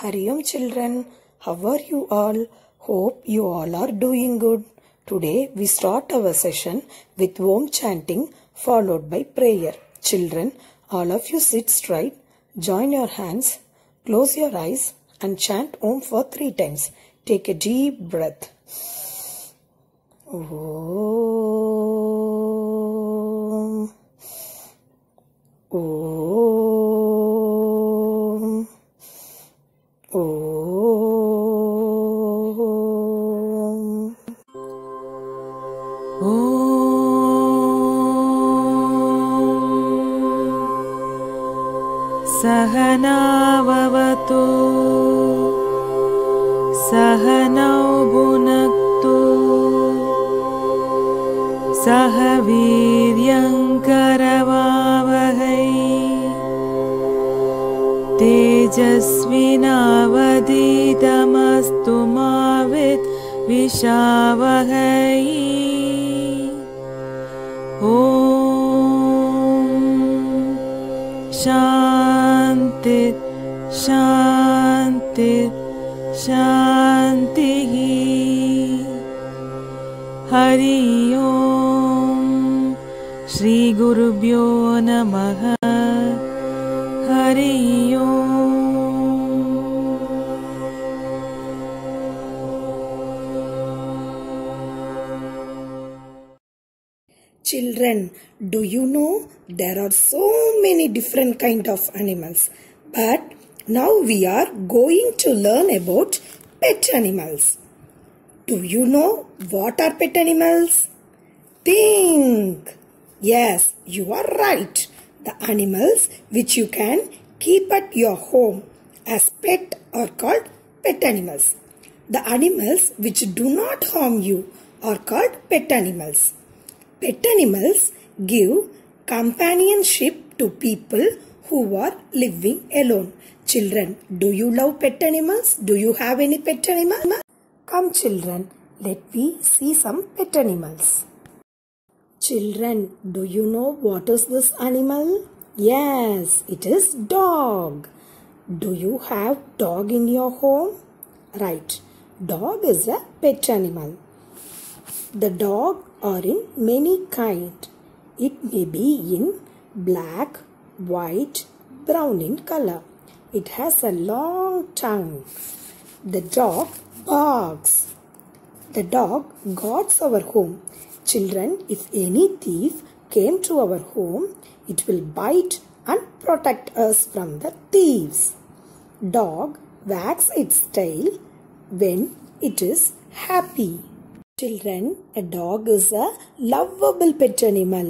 Hari Om children, how are you all? Hope you all are doing good. Today we start our session with Om chanting followed by prayer. Children, all of you sit straight, join your hands, close your eyes and chant Om for three times. Take a deep breath. Om. Om. तेजस्विनावधीतमस्तु मा विद्विषावहै ॐ शान्ति शान्ति शान्तिः। हरि ओम् श्रीगुरुभ्यो नमः। Hari Children, do you know there are so many different kind of animals? But now we are going to learn about pet animals. Do you know what are pet animals? Think. Yes, you are right. The animals which you can keep at your home as pet are called pet animals. The animals which do not harm you are called pet animals. Pet animals give companionship to people who are living alone. Children, do you love pet animals? Do you have any pet animal? Come children, let me see some pet animals. Children, do you know what is this animal? Yes, it is dog. Do you have dog in your home? Right. Dog is a pet animal. The dog are in many kind. It may be in black, white, brown in color. It has a long tongue. The dog barks. The dog guards our home. Children, if any thief came to our home, it will bite and protect us from the thieves. Dog wags its tail when it is happy. Children, a dog is a lovable pet animal.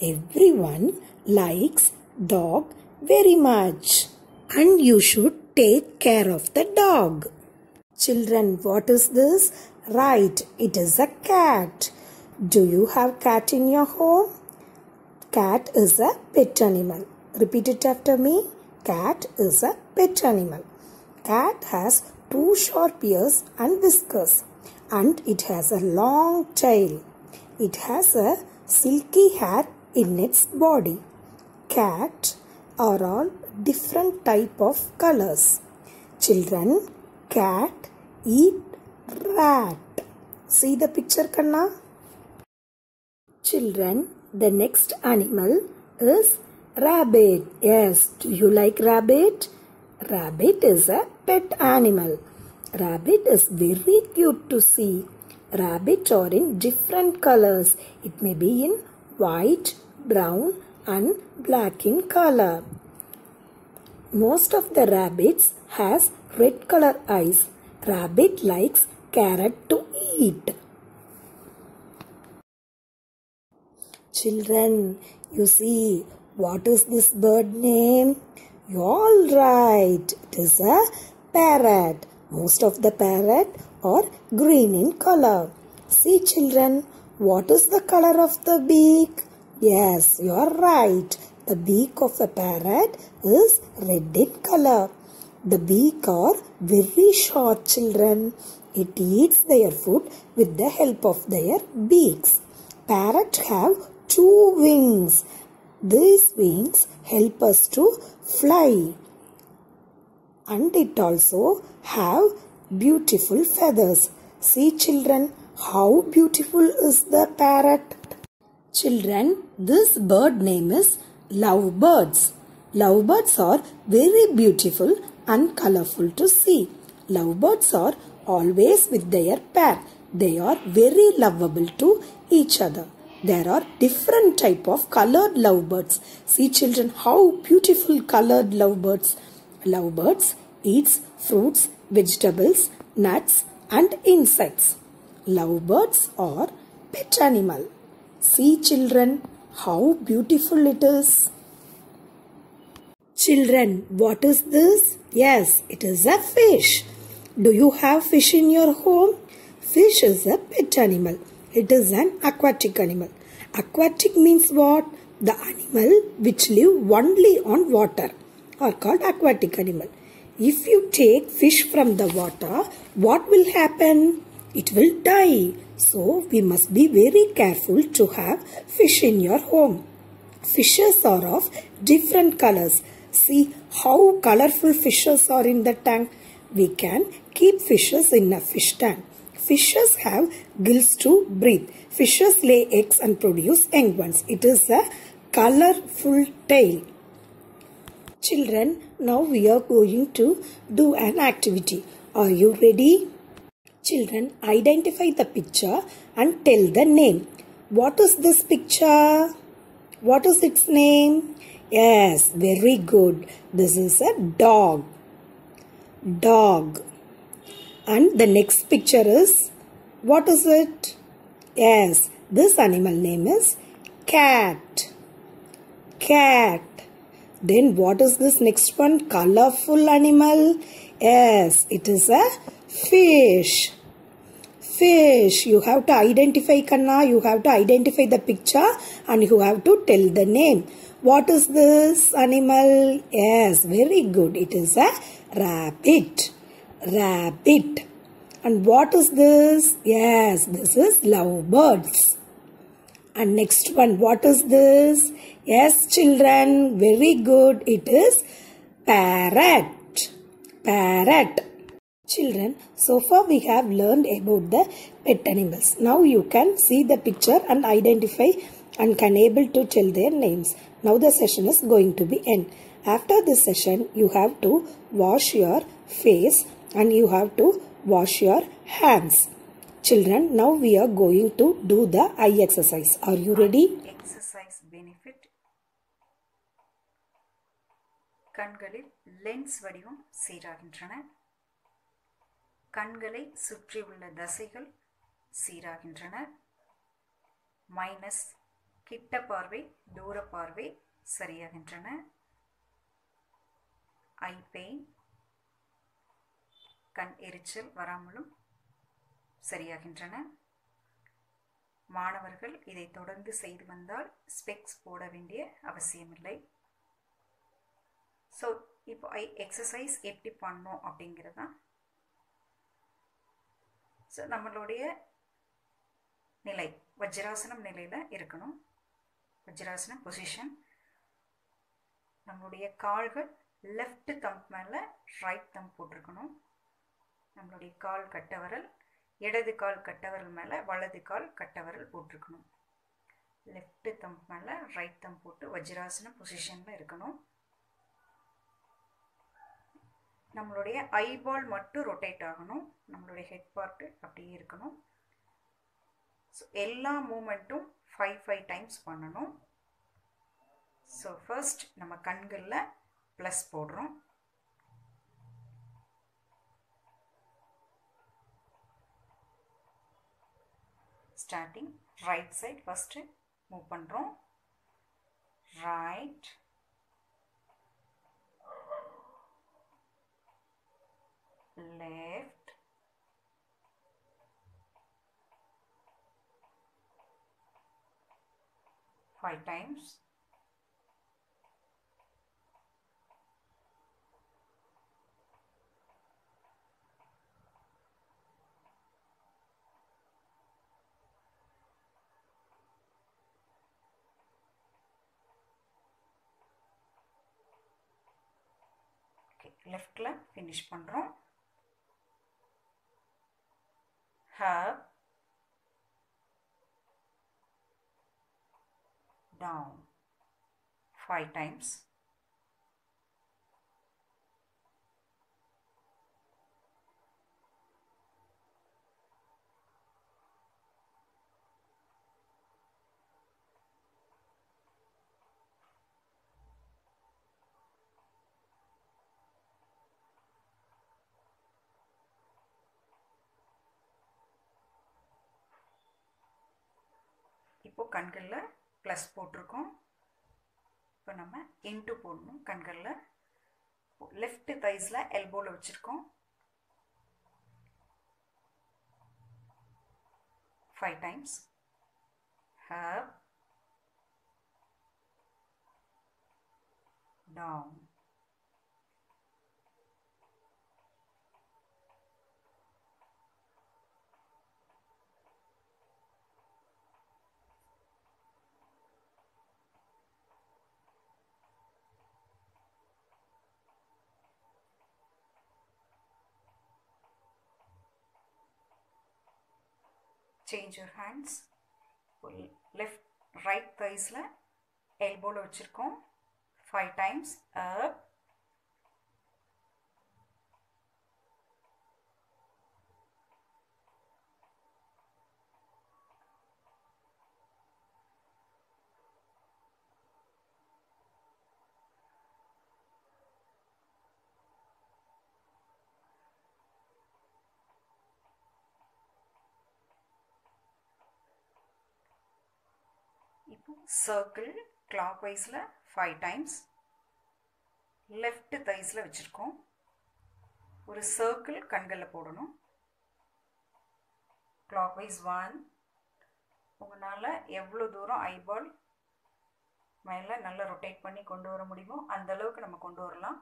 Everyone likes dog very much. And you should take care of the dog. Children, what is this? Right, it is a cat. Do you have cat in your home? Cat is a pet animal. Repeat it after me. Cat is a pet animal. Cat has two sharp ears and whiskers and it has a long tail. It has a silky hair in its body. Cat are all different type of colors. Children, cat eat rat. See the picture Kanna? Children, the next animal is rabbit. Yes, do you like rabbit? Rabbit is a pet animal. Rabbit is very cute to see. Rabbits are in different colors. It may be in white, brown and black in color. Most of the rabbits has red color eyes. Rabbit likes carrot to eat. Children, you see, what is this bird name? You're all right. It is a parrot. Most of the parrot are green in color. See children, what is the color of the beak? Yes, you are right. The beak of a parrot is red in color. The beak are very short children. It eats their food with the help of their beaks. Parrots have two wings. These wings help us to fly. And it also have beautiful feathers. See children, how beautiful is the parrot? Children, this bird name is lovebirds. Lovebirds are very beautiful and colorful to see. Lovebirds are always with their pair. They are very lovable to each other. There are different type of colored lovebirds. See children how beautiful colored lovebirds. Lovebirds eats fruits, vegetables, nuts and insects. Lovebirds are pet animal. See children how beautiful it is. Children, what is this? Yes, it is a fish. Do you have fish in your home? Fish is a pet animal. It is an aquatic animal. Aquatic means what? The animal which live only on water are called aquatic animal. If you take fish from the water, what will happen? It will die. So we must be very careful to have fish in your home. Fishes are of different colors. See how colorful fishes are in the tank. We can keep fishes in a fish tank. Fishes have gills to breathe. Fishes lay eggs and produce young ones. It is a colorful tail. Children, now we are going to do an activity. Are you ready? Children, identify the picture and tell the name. What is this picture? What is its name? Yes, very good. This is a dog. Dog. And the next picture is, what is it? Yes, this animal name is cat. Cat. Then what is this next one? Colorful animal. Yes, it is a fish. Fish. You have to identify Kanna. You have to identify the picture and you have to tell the name. What is this animal? Yes, very good. It is a rabbit. Rabbit. And what is this? Yes, this is lovebirds. And next one, what is this? Yes, children, very good. It is parrot. Parrot. Children, so far we have learned about the pet animals. Now you can see the picture and identify and can able to tell their names. Now the session is going to be end. After this session, you have to wash your face and you have to wash your hands. Children, now we are going to do the eye exercise. Are you ready? Exercise. கண்களில் lens வடிவம் சீராகின்றன. கண்களை சுற்றியுள்ள தசைகள் சீராகின்றன. Minus கிட்ட பார்வை தூர பார்வை சரியாகின்றன. ஐ பெயின் கண் எரிச்சல் வராமலும் சரியாகின்றன. மாணவர்கள் இதை தொடர்ந்து செய்து வந்தால் ஸ்பெக்ஸ் போட வேண்டிய அவசியமில்லை. ஸோ இப்போ ஐ எக்ஸசைஸ் எப்படி பண்ணோம் அப்படிங்கிறது தான் ஸோ நம்மளுடைய நிலை வஜ்ராசனம் நிலையில் இருக்கணும். வஜ்ராசனம் பொசிஷன் நம்மளுடைய கால்கள் லெஃப்ட் தம்ப் மேலே ரைட் தம்ப் போட்டிருக்கணும். நம்மளுடைய கால் கட்டவரல் இடது கால் கட்டவரல் மேலே வலது கால் கட்டவரல் போட்டிருக்கணும். லெஃப்ட் தம்ப் மேலே ரைட் தம்ப் போட்டு வஜ்ராசன பொசிஷனில் இருக்கணும். நம்மளுடைய ஐபால் மட்டும் ரொட்டேட் ஆகணும். நம்மளுடைய ஹெட் பார்ட்டு அப்படியே இருக்கணும். ஸோ எல்லா மூமெண்ட்டும் ஃபைவ் ஃபைவ் டைம்ஸ் பண்ணணும். ஸோ ஃபர்ஸ்ட் நம்ம கண்களில் ப்ளஸ் போடுறோம். Starting right side first move பண்ணுறோம் right left five times okay லெஃப்டில் ஃபினிஷ் பண்ணுறோம் have down. Five times இப்போது கண்களில் ப்ளஸ் போட்டிருக்கோம். இப்போ நம்ம இன்ட்டு போடணும். கண்களில் லெஃப்ட் தைஸில் எல்போவில் வச்சுருக்கோம். Five times up down change your hands left right தைஸில் எல்போவில் வச்சுருக்கோம். ஃபைவ் டைம்ஸ் அப் சர்க்கிள் கிளாக் வைஸில் ஃபைவ் டைம்ஸ் லெஃப்ட் தைஸில் வச்சுருக்கோம். ஒரு சர்க்கிள் கண்களில் போடணும். கிளாக் வைஸ் ஒன் உங்களால் எவ்வளோ தூரம் ஐபால் மேலே நல்லா ரொட்டேட் பண்ணி கொண்டு வர முடியுமோ அந்தளவுக்கு நம்ம கொண்டு வரலாம்.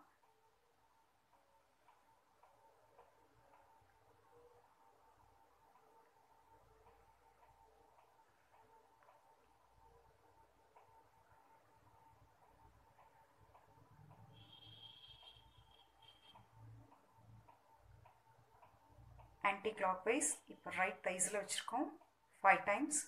ஆன்டி கிளாக் வைஸ் இப்போ ரைட் தைஸில் வச்சுருக்கோம். ஃபைவ் டைம்ஸ்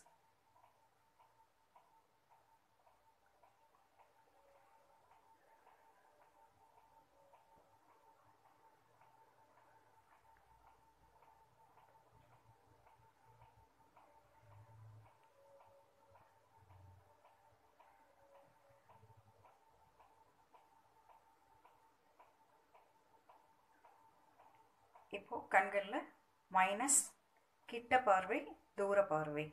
இப்போ கண்களில் மைனஸ் கிட்ட பார்வை தூர பார்வை.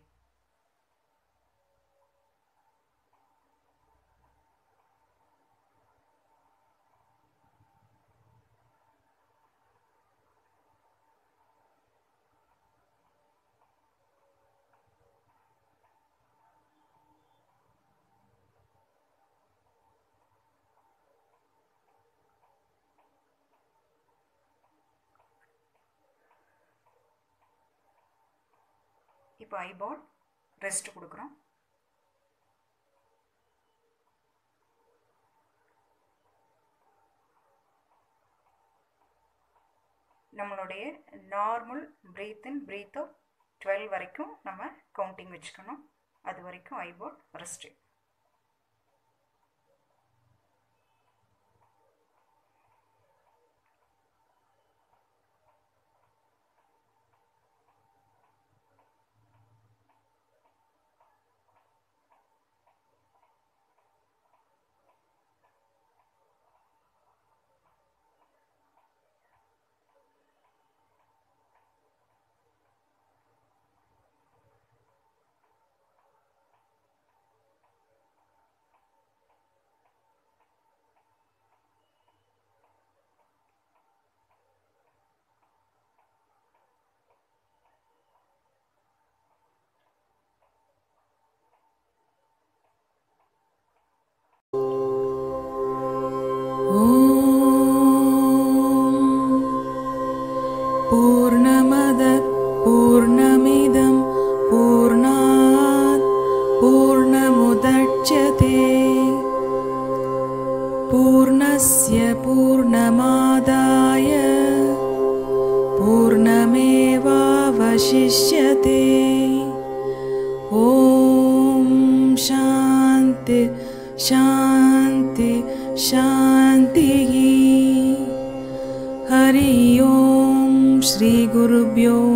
இப்போ ஐபால் ரெஸ்ட் கொடுக்குறோம். நம்மளுடைய normal breath in breath out twelve வரைக்கும் நம்ம கவுண்டிங் வச்சுக்கணும். அது வரைக்கும் ஐபால் ரெஸ்ட்டு वशिष्यते ॐ शान्ति शान्ति शान्तिः। हरि ॐ श्रीगुरुभ्यो